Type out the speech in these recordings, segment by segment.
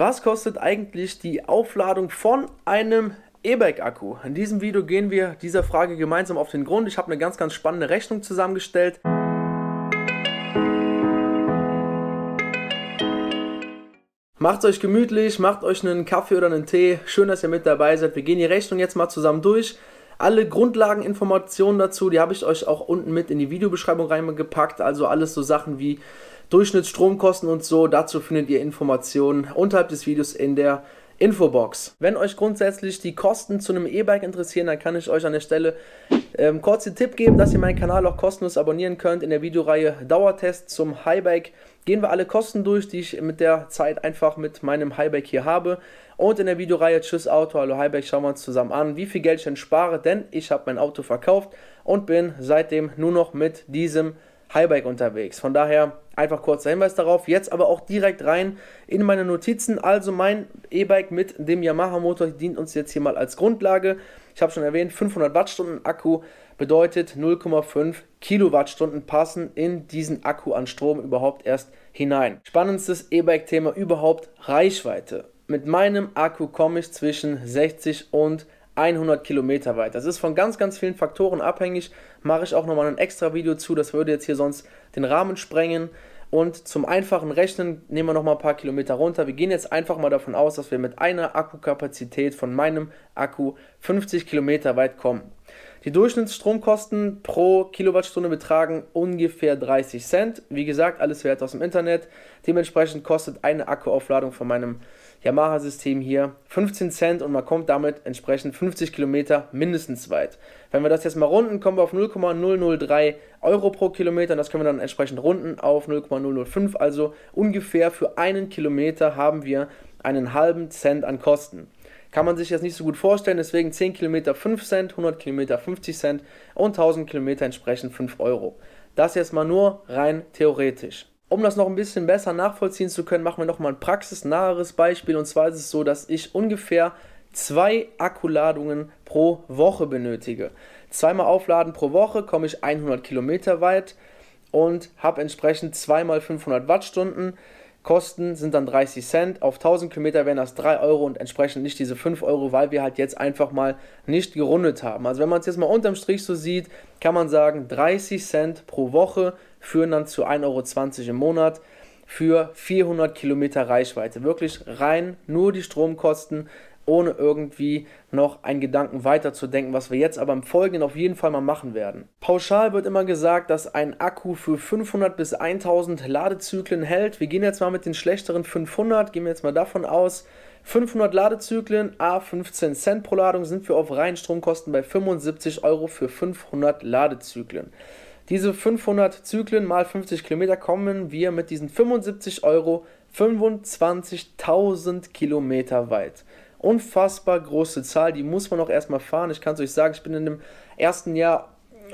Was kostet eigentlich die Aufladung von einem E-Bike-Akku? In diesem Video gehen wir dieser Frage gemeinsam auf den Grund. Ich habe eine ganz, ganz spannende Rechnung zusammengestellt. Macht euch gemütlich, macht euch einen Kaffee oder einen Tee. Schön, dass ihr mit dabei seid. Wir gehen die Rechnung jetzt mal zusammen durch. Alle Grundlageninformationen dazu, die habe ich euch auch unten mit in die Videobeschreibung reingepackt. Also alles so Sachen wie Durchschnittsstromkosten und so. Dazu findet ihr Informationen unterhalb des Videos in der Infobox. Wenn euch grundsätzlich die Kosten zu einem E-Bike interessieren, dann kann ich euch an der Stelle ähm, kurz den Tipp geben, dass ihr meinen Kanal auch kostenlos abonnieren könnt. In der Videoreihe Dauertest zum Highbike gehen wir alle Kosten durch, die ich mit der Zeit einfach mit meinem Highbike hier habe. Und in der Videoreihe Tschüss Auto, Hallo Highbike schauen wir uns zusammen an, wie viel Geld ich entspare, denn ich habe mein Auto verkauft und bin seitdem nur noch mit diesem Highbike unterwegs. Von daher einfach kurzer Hinweis darauf. Jetzt aber auch direkt rein in meine Notizen. Also mein E-Bike mit dem Yamaha-Motor dient uns jetzt hier mal als Grundlage. Ich habe schon erwähnt, 500 Wattstunden Akku bedeutet 0,5 Kilowattstunden passen in diesen Akku an Strom überhaupt erst hinein. Spannendstes E-Bike-Thema überhaupt, Reichweite. Mit meinem Akku komme ich zwischen 60 und 100 Kilometer weit. Das ist von ganz, ganz vielen Faktoren abhängig. Mache ich auch nochmal ein extra Video zu. Das würde jetzt hier sonst den Rahmen sprengen. Und zum einfachen Rechnen nehmen wir nochmal ein paar Kilometer runter. Wir gehen jetzt einfach mal davon aus, dass wir mit einer Akkukapazität von meinem Akku 50 Kilometer weit kommen. Die Durchschnittsstromkosten pro Kilowattstunde betragen ungefähr 30 Cent. Wie gesagt, alles Wert aus dem Internet. Dementsprechend kostet eine Akkuaufladung von meinem Yamaha-System hier 15 Cent und man kommt damit entsprechend 50 Kilometer mindestens weit. Wenn wir das jetzt mal runden, kommen wir auf 0,003 Euro pro Kilometer und das können wir dann entsprechend runden auf 0,005. Also ungefähr für einen Kilometer haben wir einen halben Cent an Kosten. Kann man sich jetzt nicht so gut vorstellen, deswegen 10 Kilometer 5 Cent, 100 Kilometer 50 Cent und 1000 Kilometer entsprechend 5 Euro. Das jetzt mal nur rein theoretisch. Um das noch ein bisschen besser nachvollziehen zu können, machen wir noch mal ein praxisnaheres Beispiel. Und zwar ist es so, dass ich ungefähr zwei Akkuladungen pro Woche benötige. Zweimal aufladen pro Woche komme ich 100 Kilometer weit und habe entsprechend zweimal 500 Wattstunden. Kosten sind dann 30 Cent. Auf 1000 Kilometer wären das 3 Euro und entsprechend nicht diese 5 Euro, weil wir halt jetzt einfach mal nicht gerundet haben. Also wenn man es jetzt mal unterm Strich so sieht, kann man sagen, 30 Cent pro Woche führen dann zu 1,20 Euro im Monat für 400 Kilometer Reichweite. Wirklich rein nur die Stromkosten ohne irgendwie noch einen Gedanken weiterzudenken, was wir jetzt aber im Folgenden auf jeden Fall mal machen werden. Pauschal wird immer gesagt, dass ein Akku für 500 bis 1000 Ladezyklen hält. Wir gehen jetzt mal mit den schlechteren 500, gehen wir jetzt mal davon aus, 500 Ladezyklen, a 15 Cent pro Ladung, sind wir auf reinen Stromkosten bei 75 Euro für 500 Ladezyklen. Diese 500 Zyklen mal 50 Kilometer kommen wir mit diesen 75 Euro 25.000 Kilometer weit unfassbar große Zahl, die muss man auch erstmal fahren. Ich kann es euch sagen, ich bin in dem ersten Jahr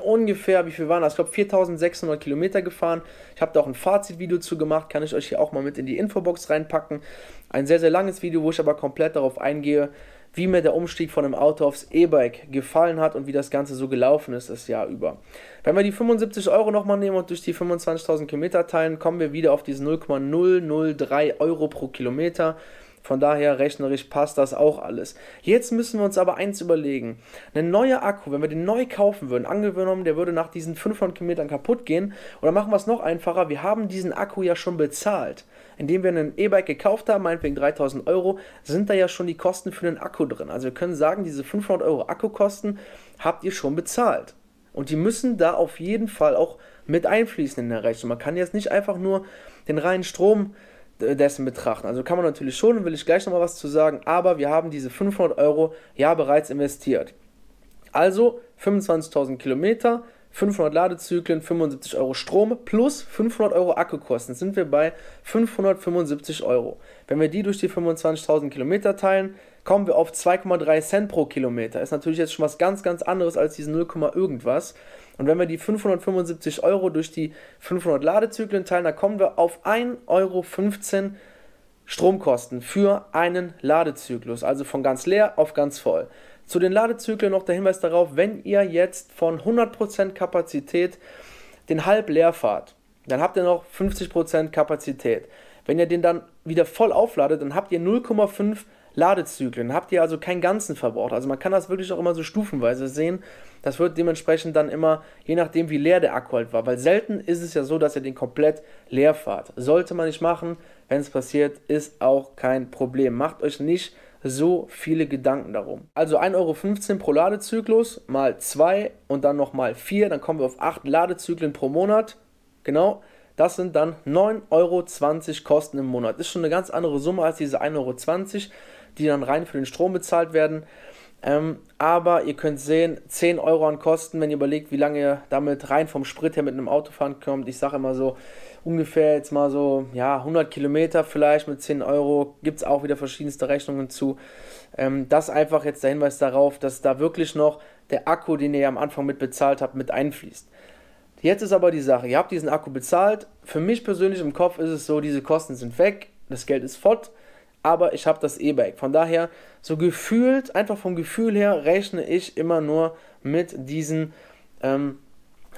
ungefähr, wie viel waren das? Ich glaube 4600 Kilometer gefahren. Ich habe da auch ein Fazitvideo zu gemacht, kann ich euch hier auch mal mit in die Infobox reinpacken. Ein sehr, sehr langes Video, wo ich aber komplett darauf eingehe, wie mir der Umstieg von einem Auto aufs E-Bike gefallen hat und wie das Ganze so gelaufen ist das Jahr über. Wenn wir die 75 Euro nochmal nehmen und durch die 25.000 Kilometer teilen, kommen wir wieder auf diese 0,003 Euro pro Kilometer. Von daher rechnerisch passt das auch alles. Jetzt müssen wir uns aber eins überlegen. Ein neuer Akku, wenn wir den neu kaufen würden, angenommen, der würde nach diesen 500 Kilometern kaputt gehen, oder machen wir es noch einfacher, wir haben diesen Akku ja schon bezahlt. Indem wir ein E-Bike gekauft haben, meinetwegen 3000 Euro, sind da ja schon die Kosten für den Akku drin. Also wir können sagen, diese 500 Euro Akkukosten habt ihr schon bezahlt. Und die müssen da auf jeden Fall auch mit einfließen in der Rechnung. Man kann jetzt nicht einfach nur den reinen Strom dessen betrachten. Also kann man natürlich schon, will ich gleich nochmal was zu sagen, aber wir haben diese 500 Euro ja bereits investiert. Also 25.000 Kilometer, 500 Ladezyklen, 75 Euro Strom plus 500 Euro Akkukosten sind wir bei 575 Euro. Wenn wir die durch die 25.000 Kilometer teilen, kommen wir auf 2,3 Cent pro Kilometer. Ist natürlich jetzt schon was ganz, ganz anderes als diese 0, irgendwas. Und wenn wir die 575 Euro durch die 500 Ladezyklen teilen, dann kommen wir auf 1,15 Euro Stromkosten für einen Ladezyklus. Also von ganz leer auf ganz voll. Zu den Ladezyklen noch der Hinweis darauf, wenn ihr jetzt von 100% Kapazität den halb leer fahrt, dann habt ihr noch 50% Kapazität. Wenn ihr den dann wieder voll aufladet, dann habt ihr 0,5 Ladezyklen. Habt ihr also keinen ganzen verbraucht. Also man kann das wirklich auch immer so stufenweise sehen. Das wird dementsprechend dann immer, je nachdem wie leer der Akku halt war. Weil selten ist es ja so, dass ihr den komplett leer fahrt. Sollte man nicht machen. Wenn es passiert, ist auch kein Problem. Macht euch nicht so viele Gedanken darum. Also 1,15 Euro pro Ladezyklus mal 2 und dann nochmal 4. Dann kommen wir auf 8 Ladezyklen pro Monat. Genau. Das sind dann 9,20 Euro Kosten im Monat. Ist schon eine ganz andere Summe als diese 1,20 Euro die dann rein für den Strom bezahlt werden. Ähm, aber ihr könnt sehen, 10 Euro an Kosten, wenn ihr überlegt, wie lange ihr damit rein vom Sprit her mit einem Auto fahren kommt. Ich sage immer so, ungefähr jetzt mal so, ja, 100 Kilometer vielleicht mit 10 Euro. Gibt es auch wieder verschiedenste Rechnungen zu. Ähm, das einfach jetzt der Hinweis darauf, dass da wirklich noch der Akku, den ihr am Anfang mit bezahlt habt, mit einfließt. Jetzt ist aber die Sache, ihr habt diesen Akku bezahlt. Für mich persönlich im Kopf ist es so, diese Kosten sind weg, das Geld ist fort aber ich habe das E-Bike. Von daher, so gefühlt, einfach vom Gefühl her, rechne ich immer nur mit diesen ähm,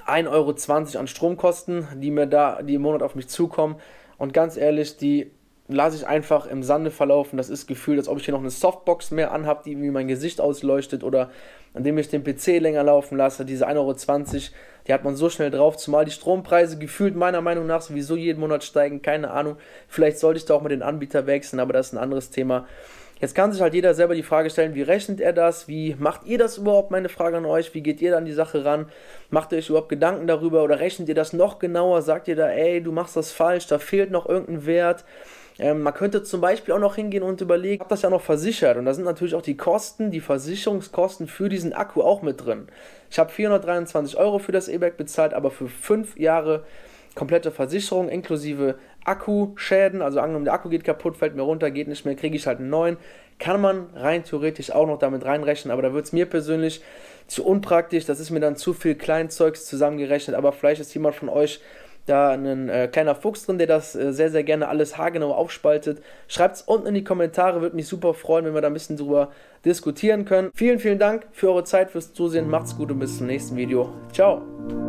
1,20 Euro an Stromkosten, die mir da, die im Monat auf mich zukommen. Und ganz ehrlich, die lasse ich einfach im Sande verlaufen. Das ist gefühlt, als ob ich hier noch eine Softbox mehr anhabe, die mir mein Gesicht ausleuchtet oder indem ich den PC länger laufen lasse. Diese 1,20 Euro, die hat man so schnell drauf, zumal die Strompreise gefühlt meiner Meinung nach sowieso jeden Monat steigen. Keine Ahnung. Vielleicht sollte ich da auch mal den Anbieter wechseln, aber das ist ein anderes Thema. Jetzt kann sich halt jeder selber die Frage stellen, wie rechnet er das? Wie macht ihr das überhaupt? Meine Frage an euch. Wie geht ihr an die Sache ran? Macht ihr euch überhaupt Gedanken darüber oder rechnet ihr das noch genauer? Sagt ihr da, ey, du machst das falsch, da fehlt noch irgendein Wert? Ähm, man könnte zum Beispiel auch noch hingehen und überlegen, ich habe das ja noch versichert und da sind natürlich auch die Kosten, die Versicherungskosten für diesen Akku auch mit drin. Ich habe 423 Euro für das E-Bike bezahlt, aber für fünf Jahre komplette Versicherung inklusive Akkuschäden, also angenommen der Akku geht kaputt, fällt mir runter, geht nicht mehr, kriege ich halt einen neuen. Kann man rein theoretisch auch noch damit reinrechnen, aber da wird es mir persönlich zu unpraktisch, das ist mir dann zu viel Kleinzeugs zusammengerechnet, aber vielleicht ist jemand von euch da ein äh, kleiner Fuchs drin, der das äh, sehr, sehr gerne alles haargenau aufspaltet. Schreibt es unten in die Kommentare, würde mich super freuen, wenn wir da ein bisschen drüber diskutieren können. Vielen, vielen Dank für eure Zeit, fürs Zusehen. Macht's gut und bis zum nächsten Video. Ciao.